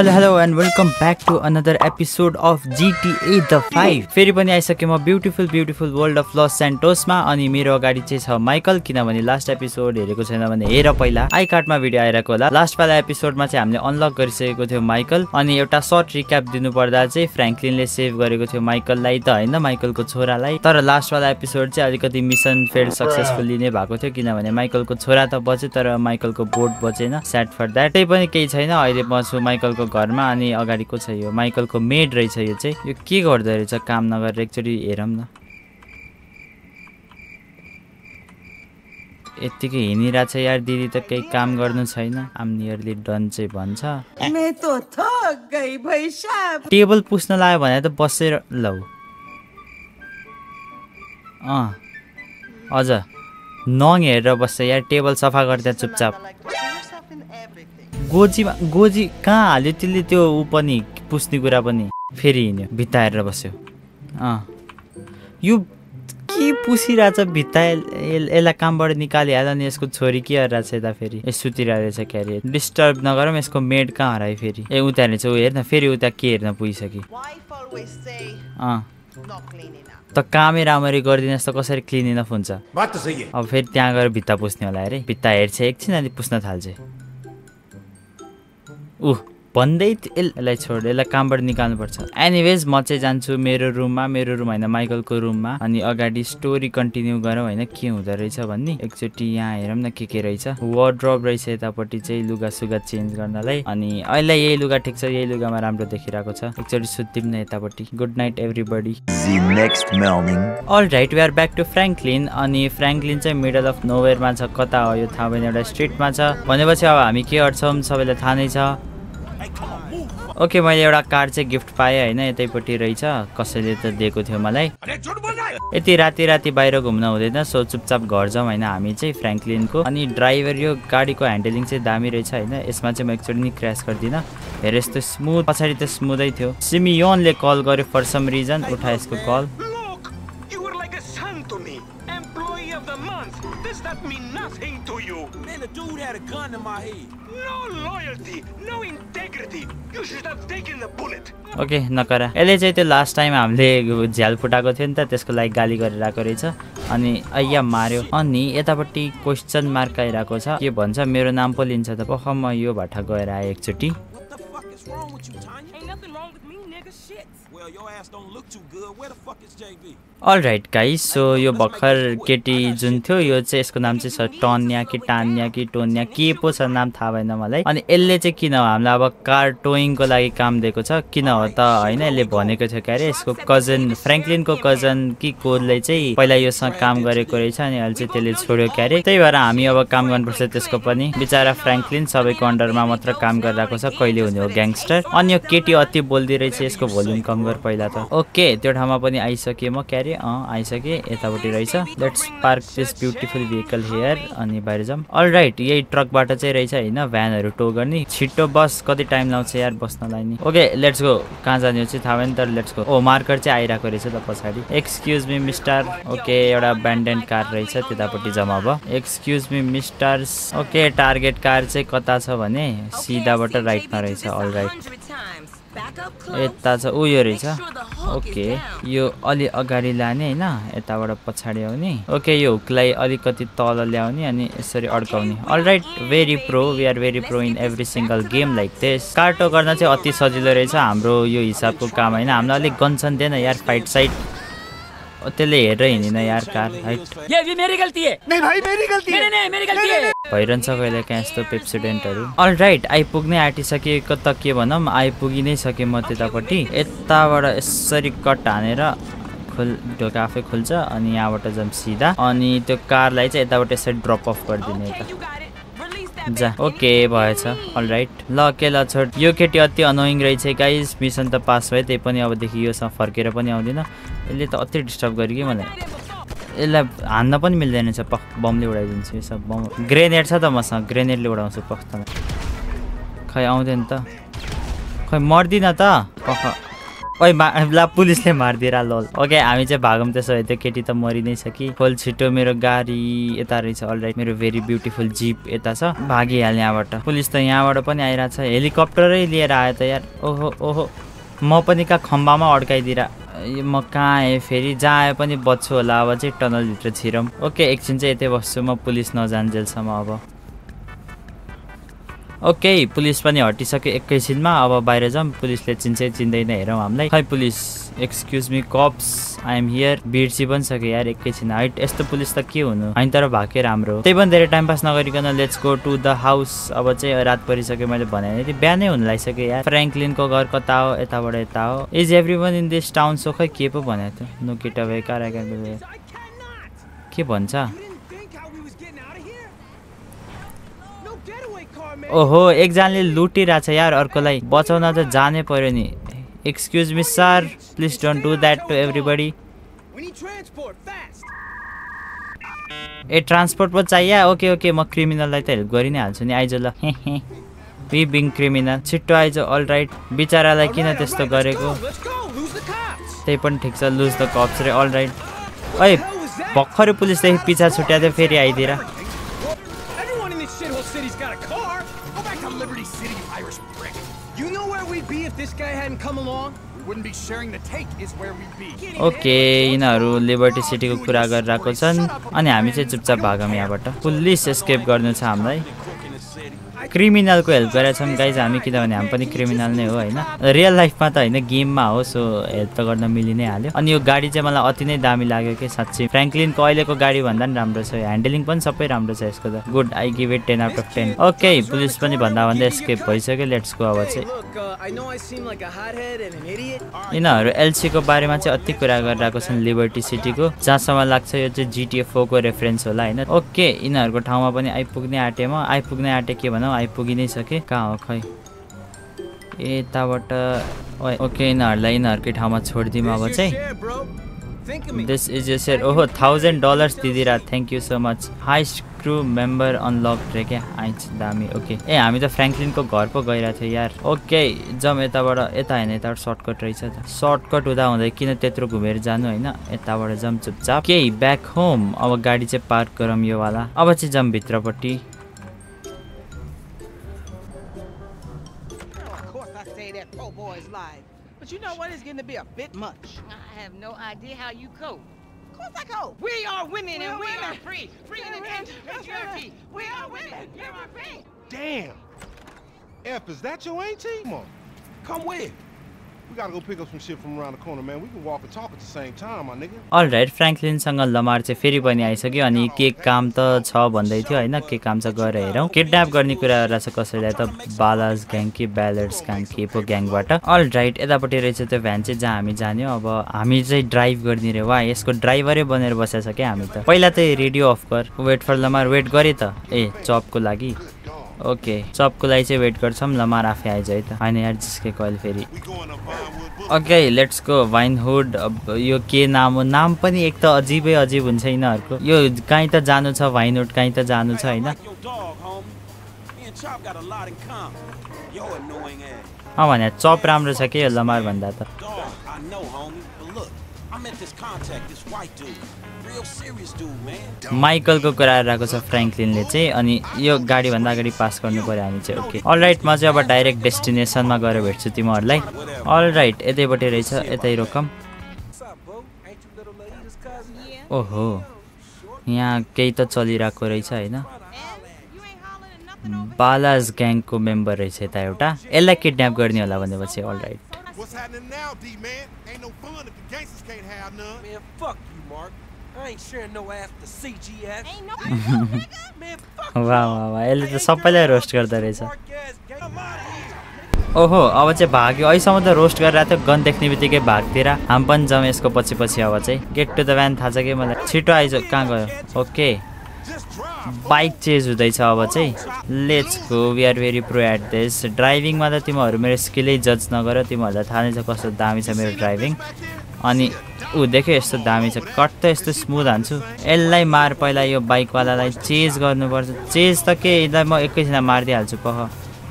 Hello hello and welcome back to another episode of GTA the five फेरि पनि आइसकेँ म beautiful beautiful world of Los सेन्टोसमा अनि मेरो अगाडि चाहिँ छ माइकल किनभने लास्ट एपिसोड हेरेको छैन भने हेर पहिला। आई कार्डमा भिडियो आइरहेको होला। लास्टवाला एपिसोडमा चाहिँ हामीले अनलक गरिसकेको थियो माइकल अनि एउटा सर्ट रिक्याप दिनुपर्दा चाहिँ फ्रेङ्कलिनले सेभ गरेको थियो माइकललाई त होइन? माइकलको छोरालाई। तर लास्टवाला एपिसोड चाहिँ अलिकति मिसन फेल्ड सक्सेसफुल्ली नै भएको थियो किनभने माइकलको छोरा त बच्यो तर माइकलको बोट बचेन सेट फर द्याट त्यही पनि केही छैन। अहिले म छु माइकलको घरमा अनि अगाडि को छ यो माइकलको मेड रहेछ यो चाहिँ। यो के गर्दो रहेछ? काम नगरेर एकचोटि हेरौँ न। यत्तिकै हिँडिरहेछ यार दिदी त केही काम गर्नु छैन। आम नियरली डन चाहिँ भन्छ। मैं तो थक गई भाई साहब टेबल पुस्न लाग्यो भने त बसेर लौ। अँ। हजुर नङ हेरेर बस्छ यार। टेबल सफा गर्दा चुपचाप। गोजीमा गोजी कहाँ हाल्यो? त्यसले त्यो ऊ पनि पुस्ने कुरा पनि फेरि हिँड्यो भित्ता हेरेर बस्यो। अँ। यो के पुसिरहेछ भित्ता यसलाई कामबाट निकालिहाल्यो अनि यसको छोरी के गरिरहेछ यता फेरि? ए सुतिरहेको रहेछ क्यारे डिस्टर्ब नगरौँ यसको मेड कहाँ हरायो फेरि? ए उता रहेछ ऊ हेर्न। फेरि उता के हेर्न पुगिसक्यो? अँ. त कामै राम्ररी गरिदिनुहोस् त कसरी क्लिन इनफ हुन्छ? अब फेरि त्यहाँ गएर भित्ता पुस्ने होला अरे। भित्ता हेर्छ एकछिन अनि पुस्न थाल्छ। ऊ भन्दै यसलाई छोड यसलाई कामबाट निकाल्नुपर्छ। एनिवेज म चाहिँ जान्छु मेरो रुममा मेरो रुम होइन माइकलको रुममा। अनि अगाडि स्टोरी कन्टिन्यू गरौँ होइन के हुँदो रहेछ भन्ने। एकचोटि यहाँ हेरौँ न के के रहेछ। वार्ड्रब रहेछ यतापट्टि चाहिँ लुगा सुगा चेन्ज गर्नलाई। अनि अहिले यही लुगा ठिक छ यही लुगामा राम्रो देखिरहेको छ। एकचोटि सुत्दिउँ न यतापट्टि। Good night next morning. All right we are back to Franklin अनि फ्रेङ्कलिन चाहिँ मिडल अफ नोवेयरमा छ। कता हो यो थाहा भएन एउटा स्ट्रिटमा छ। भनेपछि अब हामी के गर्छौँ? सबैलाई थाहा नै छ। ओके मैले एउटा कार्ड चाहिँ गिफ्ट पाएँ होइन? यतैपट्टि रहेछ। कसैले त दिएको थियो मलाई। यति राति राति बाहिर घुम्न हुँदैन सो चुपचाप घर जाउँ होइन? हामी चाहिँ फ्रेङ्कलिनको। अनि ड्राइभर यो गाडीको ह्यान्डलिङ चाहिँ दामी रहेछ होइन? यसमा चाहिँ म एकचोटि नि क्रास गर्दिनँ। हेर यस्तो स्मुथ पछाडि त स्मुथै थियो। सिमियोनले कल गर्यो फर सम रिजन उठा यसको call Employee of the month. Does that mean nothing to you? Man, the dude had a gun in my head. No loyalty, no integrity. You should have taken the bullet. Okay नकरा यसले चाहिँ त्यो last time हामीले झ्याल फुटाएको थियो नि त त्यसको लागि गाली गरेर आएको रहेछ अनि अಯ್या मार्यो अनि यतापट्टि क्वेसन मार्क आइरहेको छ के भन्छ मेरो नाम पो लिन्छ त पख म यो भाटा गएर आएँ एकचोटि अल राइट गाइस सो यो भर्खर केटी जुन थियो यो चाहिँ यसको नाम चाहिँ छ टन्या कि टान्या कि टोन्या के पो छ नाम थाहा भएन मलाई अनि यसले चाहिँ किन हो हामीलाई अब कार टोइङको लागि काम दिएको छ किन हो त होइन यसले भनेको थियो क्यारे यसको कजन फ्रेङ्कलिनको कजन कि कोदले चाहिँ पहिला योसँग काम गरेको रहेछ अनि अहिले चाहिँ त्यसले छोड्यो क्यारे त्यही भएर हामी अब काम गर्नुपर्छ त्यसको पनि बिचरा फ्रेङ्कलिन सबैको अन्डरमा मात्र काम गरिरहेको छ कहिले हुने हो ग्याङ्स्टर अनि यो केटी अति बोल्दै रहेछ यसको भोल्युम कम गर पहिला त। ओके त्यो ठाउँमा पनि आइसकेँ म क्यारे। अँ आइसकेँ यतापट्टि रहेछ। Let's park this beautiful vehicle here अनि बाहिर जाऊँ। अल राइट यही ट्रकबाट चाहिँ रहेछ होइन भ्यानहरू टो गर्ने। छिट्टो बस कति टाइम लाउँछ यार बस्नलाई नि। ओके लेट्स गो कहाँ जाने हो चाहिँ थाहा भएन तर लेट्स गो ओ मार्कर चाहिँ आइरहेको रहेछ त पछाडि। एक्सक्युज मी मिस्टर ओके एउटा ब्यान्डेन्ड कार रहेछ त्यतापट्टि जम्मा भयो excuse me misters okay target car चाहिँ कता छ भने सिधाबाट राइटमा रहेछ। अल राइट यता छ उयो रहेछ ओके यो अलि अगाडि लाने होइन यताबाट पछाडि आउने। ओके यो हुकलाई अलिकति तल ल्याउने अनि यसरी अड्काउने। All right very pro we are very pro in every single game like this कार्टो गर्न चाहिँ अति सजिलो रहेछ हाम्रो यो हिसाबको काम होइन। हामीलाई अलिक गन्छन् दिएन यार फाइट साइट त्यसले हेरेर हिँडेन यार कार हाइट ये ये मेरी गलती है। नहीं भाई मेरी गलती है। नहीं नहीं मेरी गलती है। भइरहन्छ कहिले काहीँ यस्तो पेप्सिडेन्टहरू। अल राइट आइपुग्नै आँटिसकेको त के भनौँ आइपुगि नै सकेँ म त्यतापट्टि। यताबाट यसरी कट हानेर खोल ढोका आफै खुल्छ अनि यहाँबाट जाऊँ सिधा। अनि त्यो कारलाई चाहिँ यताबाट यसरी ड्रप अफ गरिदिने यता. जा ओके भएछ। अल राइट ल के ल छोड। यो केटी अति अनोइङ रहेछ गाइज मिसन त पास भयो त्यही पनि अबदेखि योसँग फर्केर पनि आउँदिनँ। यसले त अति डिस्टर्ब गर्यो कि मलाई। यसलाई हान्न पनि मिल्दैन रहेछ पख बमले उडाइदिन्छु यो सब बम ग्रेनेड छ त मसँग ग्रेनेडले उडाउँछु पख त खै आउँदैन त। खै मर्दिन त पख। ओइ ला पुलिसले मारिदिएर लोल। ओके हामी चाहिँ भागौँ त्यसो भए त्यो केटी त मरि नै छ कि। खोल छिटो मेरो गाडी यता रहेछ अलराइट मेरो भेरी ब्युटिफुल जिप यता छ। भागिहाल्ने यहाँबाट। पुलिस त यहाँबाट पनि आइरहेछ हेलिकप्टरै लिएर आयो त यार। ओहो ओहो। म पनि कहाँ खम्बामा अड्काइदिएर म कहाँ आएँ फेरि? जहाँ आए पनि बच्छु होला अब चाहिँ टनलभित्र छिरौँ। ओके एकछिन चाहिँ यतै बस्छु म पुलिस नजान्जेलसम्म अब। ओके पुलिस पनि हटिसक्यो एकैछिनमा। अब बाहिर जाऊँ पुलिसले चिन्छै चिन्दैन हेरौँ हामीलाई। खै police. Excuse me cops I am here बिर्सी पनि सक्यो यार एकैछिन। हाइट यस्तो पुलिस त के हुनु? होइन तर भाग्य राम्रो। त्यही पनि धेरै टाइम पास नगरिकन let's go to the house अब चाहिँ रात परिसक्यो मैले भने। बिहानै हुनु लागिसक्यो यार। फ्रेङ्कलिनको घर कता हो? यताबाट यता हो। Is everyone in this town so खै के पो भनेको थियो? नो केटा भए। कार के भन्छ? ओहो एकजनाले लुटिरहेछ यार अर्कोलाई। बचाउन त जानै पर्यो नि। Excuse me sir please don't do that to everybody A transport पो चाहियो? ओके ओके म क्रिमिनललाई त हेल्प गरि नै हाल्छु नि आइज ल। वी बिङ क्रिमिनल छिट्टो आइज अल राइट बिचरालाई किन त्यस्तो गरेको? त्यही पनि ठिक छ लुज द कप्स रे अल राइट ओइ भर्खरै पुलिसदेखि पिछा छुट्याएको थियो फेरि आइदिएर। Everyone in this shithole city's got a car. Go back to Liberty City, you Irish prick. You know where we'd be if this guy hadn't come along? Wouldn't be sharing the take, is where we'd be. Okay यिनीहरू liberty सिटीको कुरा गरिरहेको छन् अनि हामी चाहिँ चुपचाप भागौँ यहाँबाट पुलिस एस्केप गर्नु छ हामीलाई क्रिमिनलको हेल्प गरेका छौँ गाइज हामी किनभने हामी पनि क्रिमिनल नै हो होइन? रियल लाइफमा त होइन गेममा हो सो हेल्प त गर्न मिलि नै हाल्यो। अनि यो गाडी चाहिँ मलाई अति नै दामी लाग्यो कि साँच्ची। फ्रेङ्कलिनको अहिलेको गाडी भन्दा पनि राम्रो छ ह्यान्डलिङ पनि सबै राम्रो छ यसको त। Good I give it ten out of ten okay police पनि भन्दा भन्दा एस्केप भइसक्यो लेट्स गो अब चाहिँ. यिनीहरू एलसीको बारेमा चाहिँ अति कुरा गरिरहेको छन् लिबर्टी सिटीको जहाँसम्म लाग्छ यो चाहिँ जिटिए फोरको रेफरेन्स होला होइन? ओके यिनीहरूको ठाउँमा पनि आइपुग्ने आँटेँ म आइपुग्ने आँटेँ के भनौँ? आइपुगि नै सकेँ? कहाँ हो खै? यताबाट ओके यिनीहरूलाई यिनीहरूकै ठाउँमा छोडिदिउँ अब चाहिँ. दिस इज यो सेयर ओहो थाउजन्ड डलर्स दिदिरा थ्याङ्क यू सो मच हाई स्क्रु मेम्बर अनलक रे क्या? आइच दामी ओके। ए हामी त फ्रेङ्कलिनको घर पो गइरहेको थियो यार। ओके जम यताबाट यता होइन यताबाट सर्टकट रहेछ त। सर्टकट हुँदा हुँदै किन त्यत्रो घुमेर जानु होइन? यताबाट जाऊँ चुपचाप। केही ब्याक होम अब गाडी चाहिँ पार्क गरौँ यो वाला अब चाहिँ जाऊँ भित्रपट्टि। Getting to be a bit much. I have no idea how you cope. Of course, I cope. We are women We and are we women. are free. Free in the Women. end of That's patriarchy. right. We are women. We are free. Damn. F, is that your auntie? Come on. Come where? We gotta go pick up some shit from around the corner, man. We can walk and talk at the same time, my nigga. All right फ्रेङ्कलिनसँग Lamar चाहिँ फेरि पनि आइसक्यो अनि के काम त छ भन्दै थियो होइन के काम छ गएर हेरौँ। किडन्याप गर्ने कुरा रहेछ कसैलाई त बालाज ग्याङ कि ब्यालर्स ग्याङ के पो ग्याङबाट अल राइट यतापट्टि रहेछ त्यो भ्यान चाहिँ जहाँ हामी जाने हो। अब हामी चाहिँ ड्राइभ गरिदिने रे वा यसको ड्राइभरै बनेर बसेको छ क्या हामी त। पहिला चाहिँ रेडियो अफ कर वेट फर लमार वेट गरेँ त। ए चपको लागि। ओके। चपको लागि चाहिँ वेट गर्छौँ लमार आफै आइज है त। होइन यार जिस्केको अहिले फेरि. ओके लेट्स गो वाइनहुड यो के नाम हो? नाम पनि एक त अजिबै अजिब हुन्छ यिनीहरूको। यो कहीँ त जानु छ वाइनहुड कहीँ त जानु छ होइन? भने चप राम्रो छ कि यो लमार भन्दा त? Know, homie. But look, I met this contact, this white dude. माइकलको कुरा आइरहेको छ फ्रेङ्कलिनले चाहिँ अनि यो गाडीभन्दा अगाडि पास गर्नु पऱ्यो हामी चाहिँ ओके अल राइट म चाहिँ अब डाइरेक्ट डेस्टिनेसनमा गएर भेट्छु तिमीहरूलाई अल राइट यतैपट्टि रहेछ यतै रोकम? ओहो यहाँ केही त चलिरहेको रहेछ होइन बालाज ग्याङको मेम्बर रहेछ यता एउटा यसलाई किडन्याप गर्ने होला भनेपछि all right What's happening now, D man? Ain't no fun if the gangsters can't have none. Man, fuck you, Mark. I ain't sharing no ass to CGF. Ain't no nigga. Man, fuck वाह वाह वाह यसले त सबैलाई roast गर्दो रहेछ. ओहो अब चाहिँ भाग्यो अहिलेसम्म त रोस्ट गरिरहेको थियो गन देख्ने बित्तिकै भागतिर हामी पनि जाउँ यसको पछि पछि अब चाहिँ गेट टु द भ्यान थाहा छ कि मलाई छिटो आइज कहाँ गयो ओके. बाइक चेज हुँदैछ अब चाहिँ। Let's go we are very pro at this ड्राइभिङमा त तिमीहरू मेरो स्किलै जज नगर तिमीहरूलाई थाहा नै छ कस्तो दामी छ मेरो ड्राइभिङ अनि ऊ देख्यो यस्तो दामी छ कट त यस्तो स्मुथ हान्छु। यसलाई मार पहिला यो बाइकवालालाई चेज गर्नुपर्छ। चेज त के यसलाई म एकैछिन मारिदिइहाल्छु पख।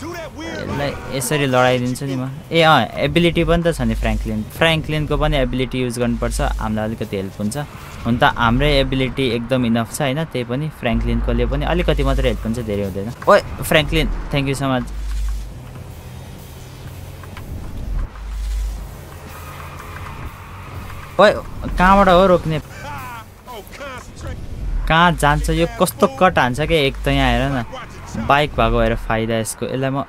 यसलाई यसरी लडाइदिन्छु नि म। ए अँ एबिलिटी पनि त छ नि फ्रेङ्कलिन फ्रेङ्कलिनको पनि एबिलिटी युज गर्नुपर्छ। हामीलाई अलिकति हेल्प हुन्छ। हुन त हाम्रै एबिलिटी एकदम इनफ छ होइन त्यही पनि फ्रेङ्कलिनकोले पनि अलिकति मात्रै हेल्प हुन्छ धेरै हुँदैन। ओ Franklin thank you so much oh कहाँबाट हो रोक्ने. कहाँ जान्छ यो? कस्तो कट हान्छ क्या एक त यहाँ हेर न। बाइक भएको भएर फाइदा यसको। यसलाई म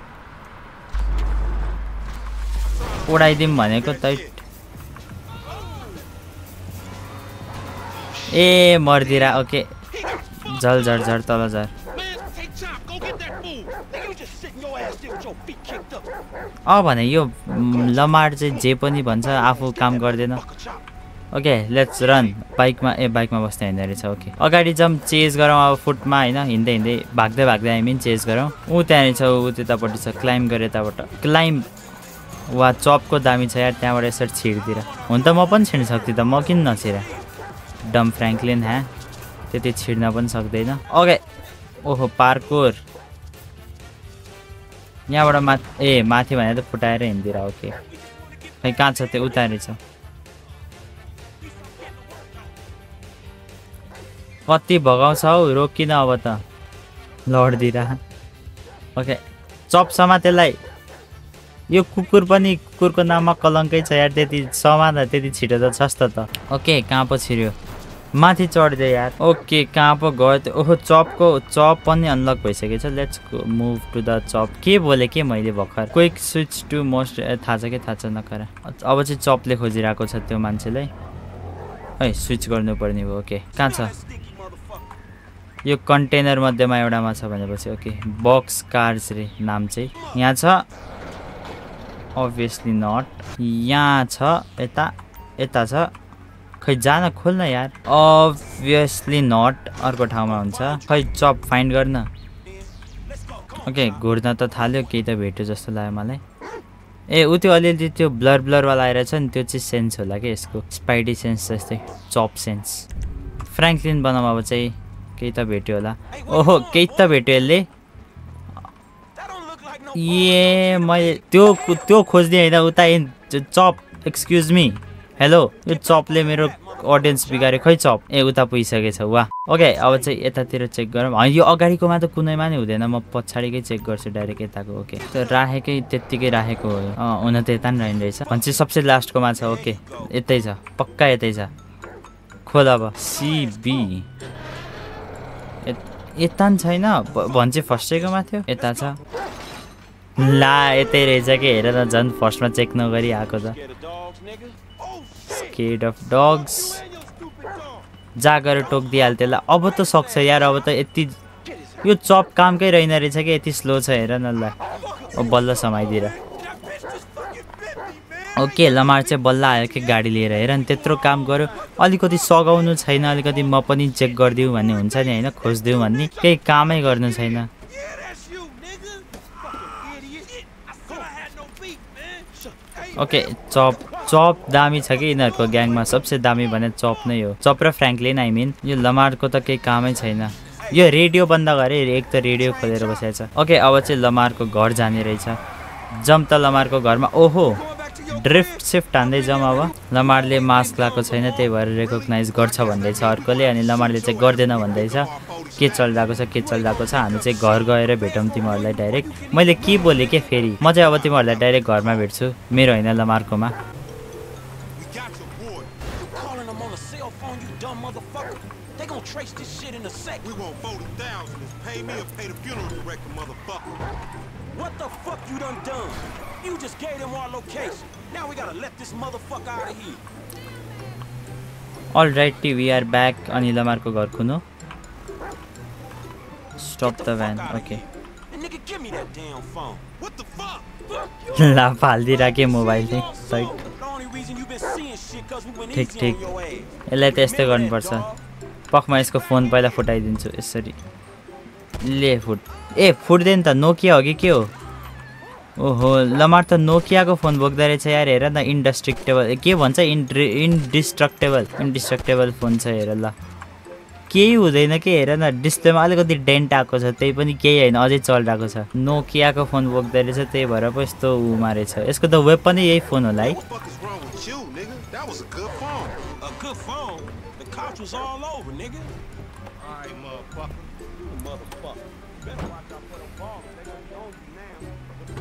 उडाइदिउँ भनेको त। ए मर्दिरा ओके। झल झर झर तल झर. अँ भने यो लमाड चाहिँ जे पनि भन्छ आफू काम गर्दैन. ओके लेट्स रन बाइकमा ए बाइकमा बस्ने होइन रहेछ ओके। अगाडि जाउँ चेज गरौँ अब फुटमा होइन हिँड्दै हिँड्दै भाग्दै भाग्दै आई मिन चेज गरौँ। ऊ त्यहाँनिर छ ऊ त्यतापट्टि छ क्लाइम्ब गरे यताबाट। क्लाइम्ब वा चपको दामी छ यार त्यहाँबाट यसरी छिर्दिएर हुन त म पनि छिर्न सक्थेँ त म किन नछिर? डम फ्रेङ्कलिन ह्या त्यति छिर्न पनि सक्दैन। ओके ओहो पार्कोर यहाँबाट मा ए माथि भने त फुटाएर हिँड्दिएर ओके खै कहाँ छ त्यो? उता रहेछ कति भगाउँछ हौ? रोकिन अब त। लड्दिरा। ओके चप्समा त्यसलाई यो कुकुर पनि कुकुरको नाममा कलङ्कै छ यार। त्यति समान त्यति छिटो त त त। ओके कहाँ पो छिर्यो? माथि चढ्दै यार। ओके कहाँ पो गयो त्यो? ओहो चपको चप पनि अनलक भइसकेको छ। Let's move to the Chop के बोले के मैले भर्खर? क्विक स्विच टु मोस्ट थाहा छ कि? थाहा छ नखरा अब चाहिँ चपले खोजिरहेको छ त्यो मान्छेलाई। है स्विच गर्नुपर्ने भयो ओके। कहाँ छ. यो कन्टेनर मध्येमा एउटामा छ भनेपछि ओके। बक्स कार्स रे नाम चाहिँ। यहाँ छ? अभियसली नट यहाँ छ? यता? यता छ? खै जान खोल्न यार। अभियसली नट अर्को ठाउँमा हुन्छ। खै चप फाइन्ड गर्न। ओके घुर्न त थाल्यो केही त भेट्यो जस्तो लाग्यो मलाई। ए ऊ त्यो अलिअलि त्यो ब्लर ब्लरवाला आइरहेछ नि त्यो चाहिँ सेन्स होला कि यसको? स्पाइडी सेन्स जस्तै चप सेन्स फ्रेङ्कलिन बनाऊँ अब चाहिँ केही त भेट्यो होला। ओहो केही त भेट्यो यसले। ए मैले त्यो त्यो खोज्ने होइन उता चप एक्सक्युज मी हेलो यो चपले मेरो अडियन्स बिगाऱ्यो खै चप? ए उता पुगिसकेछ वाह। ओके अब चाहिँ यतातिर चेक गरौँ। होइन यो अगाडिकोमा त कुनैमा नि हुँदैन म पछाडिकै चेक गर्छु डाइरेक्ट यताको ओके राखेकै त्यत्तिकै राखेको हो। हुन त यता नि रहेछ। भनेपछि सबसे लास्टकोमा छ ओके यतै छ पक्का यतै छ। खोल अब। सिबी यता नि छैन। भन्छ फर्स्टैकोमा थियो। यता छ। ला यतै रहेछ कि? हेर न झन् फर्स्टमा चेक नगरी आएको त। केड of dogs Man, your stupid dog. जा गरेर टोकिदिइहाल्छ त्यसलाई अब त सक्छ यार अब त यति यो चप कामकै रहेन रहेछ कि यति स्लो छ हेर न ल। बल्ल समाइदिएर. ओके लमार चाहिँ बल्ल आयो कि गाडी लिएर हेर नि त्यत्रो काम गर्यो। अलिकति सघाउनु छैन अलिकति म पनि चेक गरिदिउँ भन्ने हुन्छ नि होइन? खोजिदिउँ भन्ने। केही कामै गर्नु छैन Yeah, that's you, nigga. Fucking idiot. I said I had no beef, man. Shut. Hey, okay Chop Chop दामी छ कि यिनीहरूको ग्याङमा? सबसे दामी भने चप नै हो। चप र फ्रेङ्कलिन आई मिन यो लमारको त केही कामै छैन। यो रेडियो बन्द गरे एक त रेडियो खोलेर बसेको छ ओके अब चाहिँ लमारको घर जाने रहेछ। जम त लमारको घरमा। ओहो ड्रिफ्ट सिफ्ट हान्दै जाउँ अब। लमारले मास्क लगाएको छैन त्यही भएर रेकगनाइज गर्छ भन्दैछ अर्कोले अनि लमारले चाहिँ गर्दैन भन्दैछ। के चलिरहेको छ के चलिरहेको छ हामी चाहिँ घर गएर भेटौँ तिमीहरूलाई डाइरेक्ट मैले के बोलेँ के फेरि म चाहिँ अब तिमीहरूलाई डाइरेक्ट घरमा भेट्छु मेरो होइन लमार्कोमा we got your boy. You calling them on a cell phone, you dumb motherfucker? They gonna trace this shit in a sec. We want 40000 It's pay me or pay the fuck you done done? You just gave them What the? Fuck? You. ला फालिदिइराखेँ mobile चाहिँ your ass. यसलाई त यस्तै गर्नुपर्छ? पखमा यसको phone पहिला फुटाइदिन्छु यसरी ले फुट ए फुट्दैन त नोकिया हो कि के हो ओहो लमार त नोकियाको फोन बोक्दो रहेछ यार हेर न इन्डस्ट्रिक्टेबल के भन्छ इन्ड्रि इन्डिस्ट्रक्टेबल इन्डिस्ट्रक्टेबल फोन छ हेर ल केही हुँदैन के हेर न डिस्प्लेमा अलिकति डेन्ट आएको छ त्यही पनि केही होइन अझै चलिरहेको छ नोकियाको फोन बोक्दो रहेछ त्यही भएर पो यस्तो उ मारेछ यसको त वेब पनि यही फोन होला है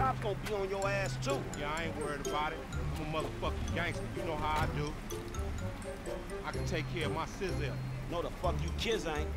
cops gonna be on your ass too. Yeah, I ain't worried about it. I'm a motherfucking gangster. You know how I do. I can take care of my sizzle. No, the fuck you kids ain't.